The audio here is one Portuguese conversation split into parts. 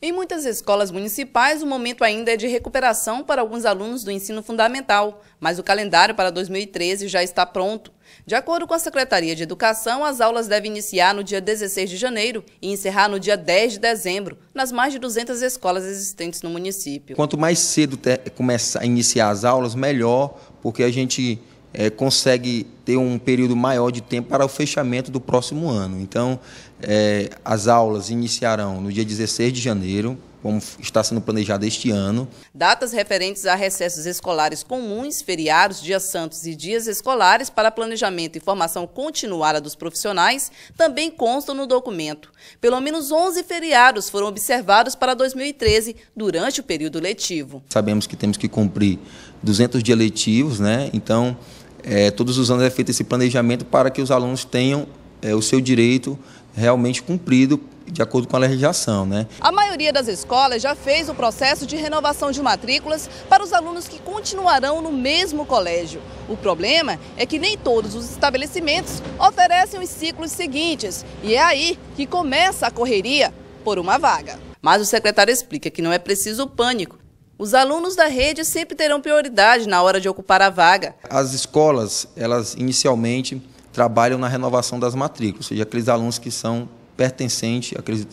Em muitas escolas municipais, o momento ainda é de recuperação para alguns alunos do ensino fundamental, mas o calendário para 2013 já está pronto. De acordo com a Secretaria de Educação, as aulas devem iniciar no dia 16 de janeiro e encerrar no dia 10 de dezembro, nas mais de 200 escolas existentes no município. Quanto mais cedo começa a iniciar as aulas, melhor, porque a gente é, consegue ter um período maior de tempo para o fechamento do próximo ano. Então, é, as aulas iniciarão no dia 16 de janeiro, como está sendo planejado este ano. Datas referentes a recessos escolares comuns, feriados, dias santos e dias escolares para planejamento e formação continuada dos profissionais também constam no documento. Pelo menos 11 feriados foram observados para 2013 durante o período letivo. Sabemos que temos que cumprir 200 dias letivos, né? Então, é, todos os anos é feito esse planejamento para que os alunos tenham é, o seu direito realmente cumprido de acordo com a legislação. Né? A maioria das escolas já fez o processo de renovação de matrículas para os alunos que continuarão no mesmo colégio. O problema é que nem todos os estabelecimentos oferecem os ciclos seguintes e é aí que começa a correria por uma vaga. Mas o secretário explica que não é preciso pânico, os alunos da rede sempre terão prioridade na hora de ocupar a vaga. As escolas, elas inicialmente trabalham na renovação das matrículas, ou seja, aqueles alunos que são pertencentes, aqueles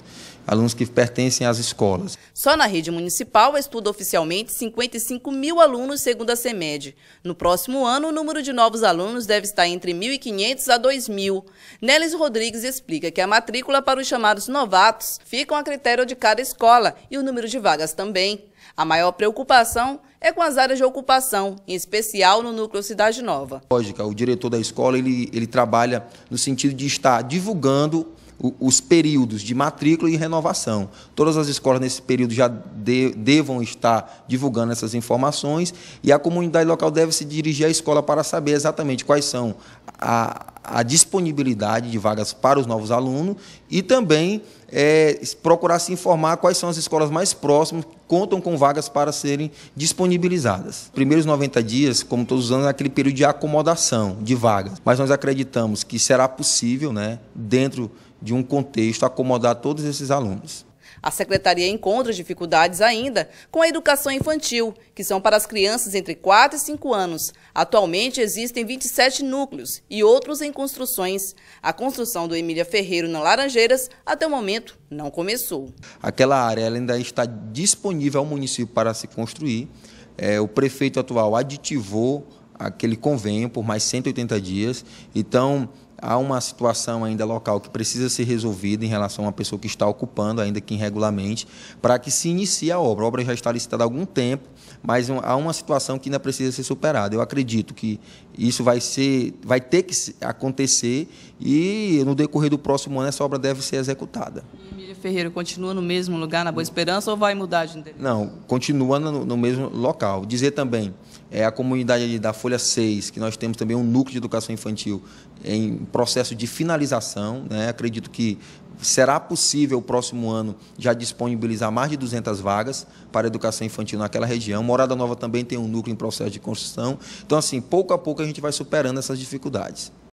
alunos que pertencem às escolas. Só na rede municipal estuda oficialmente 55 mil alunos, segundo a CEMED. No próximo ano, o número de novos alunos deve estar entre 1.500 a 2.000. Nelis Rodrigues explica que a matrícula para os chamados novatos fica a critério de cada escola e o número de vagas também. A maior preocupação é com as áreas de ocupação, em especial no núcleo Cidade Nova. Lógica, o diretor da escola ele, ele trabalha no sentido de estar divulgando os períodos de matrícula e renovação. Todas as escolas nesse período já de, devam estar divulgando essas informações e a comunidade local deve se dirigir à escola para saber exatamente quais são a, a disponibilidade de vagas para os novos alunos e também é, procurar se informar quais são as escolas mais próximas que contam com vagas para serem disponibilizadas. Primeiros 90 dias, como todos os anos, é aquele período de acomodação de vagas, mas nós acreditamos que será possível, né, dentro de um contexto, acomodar todos esses alunos. A secretaria encontra dificuldades ainda com a educação infantil, que são para as crianças entre 4 e 5 anos. Atualmente existem 27 núcleos e outros em construções. A construção do Emília Ferreiro na Laranjeiras, até o momento, não começou. Aquela área ainda está disponível ao município para se construir. É, o prefeito atual aditivou aquele convênio por mais 180 dias. Então, há uma situação ainda local que precisa ser resolvida em relação a uma pessoa que está ocupando, ainda que irregularmente, para que se inicie a obra. A obra já está licitada há algum tempo, mas há uma situação que ainda precisa ser superada. Eu acredito que isso vai, ser, vai ter que acontecer e no decorrer do próximo ano essa obra deve ser executada. Emília Ferreira continua no mesmo lugar, na Boa Esperança, ou vai mudar de endereço? Não, continua no, no mesmo local. Dizer também, é, a comunidade da Folha 6, que nós temos também um núcleo de educação infantil em processo de finalização. Né? Acredito que será possível o próximo ano já disponibilizar mais de 200 vagas para educação infantil naquela região. Morada Nova também tem um núcleo em processo de construção. Então, assim, pouco a pouco a gente vai superando essas dificuldades.